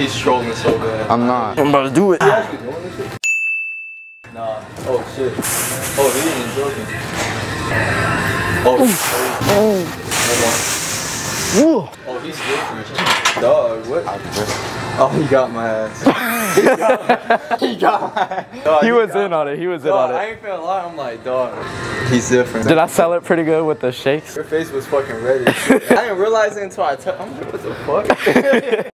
he's trolling so bad. I'm not. I'm about to do it. Nah. Oh shit. Oh, he ain't joking. Oh. Woo. Oh. oh, he's different. Dog, what? Oh, he got my ass. he got he got my He was in on it. He was in on it. I ain't ain't finna lie. I'm like, dog. He's different. Did I sell it pretty good with the shakes? Your face was fucking ready. I didn't realize it until I took. I'm like, what the fuck?